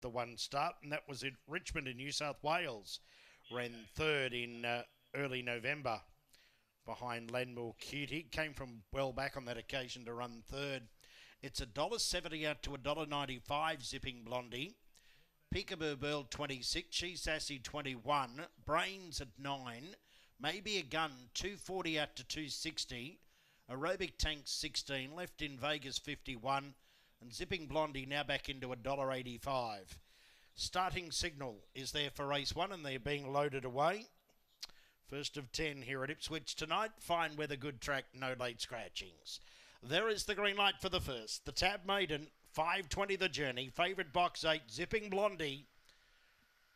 the one start, and that was in Richmond in New South Wales. Ran third in uh, early November behind Lenmore Cutie. Came from well back on that occasion to run third. It's a dollar seventy out to a dollar ninety five. Zipping Blondie. Peekaboo Pearl 26, She Sassy 21, Brains at 9, Maybe a Gun 240 out to 260, Aerobic Tank 16, Left in Vegas 51, and Zipping Blondie now back into a dollar 85. Starting signal is there for race one and they're being loaded away. First of 10 here at Ipswich tonight. Fine weather, good track, no late scratchings. There is the green light for the first. The Tab Maiden 520 the journey. Favourite box eight, Zipping Blondie.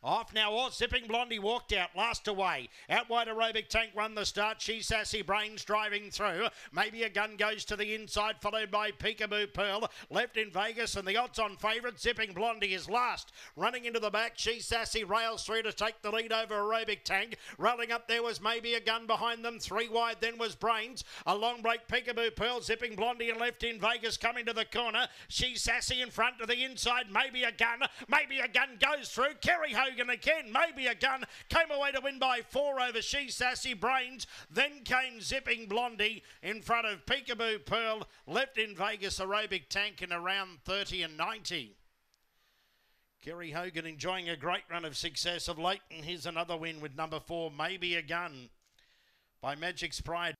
Off now, or Zipping Blondie walked out, last away. Out wide, Aerobic Tank run the start. She Sassy Brains driving through. Maybe a gun goes to the inside, followed by Peekaboo Pearl. Left in Vegas, and the odds on favourite. Zipping Blondie is last. Running into the back, She Sassy rails through to take the lead over Aerobic Tank. Rolling up there was maybe a gun behind them. Three wide, then was Brains. A long break, Peekaboo Pearl. Zipping Blondie and left in Vegas coming to the corner. She Sassy in front to the inside. Maybe a gun. Maybe a gun goes through. Kerry Hogan again. Maybe a gun. Came away to win by four over She Sassy Brains. Then came Zipping Blondie in front of Peekaboo Pearl. Left in Vegas Aerobic Tank in around 30 and 90. Kerry Hogan enjoying a great run of success of late, and here's another win with number four, Maybe a Gun by Magic Sprite.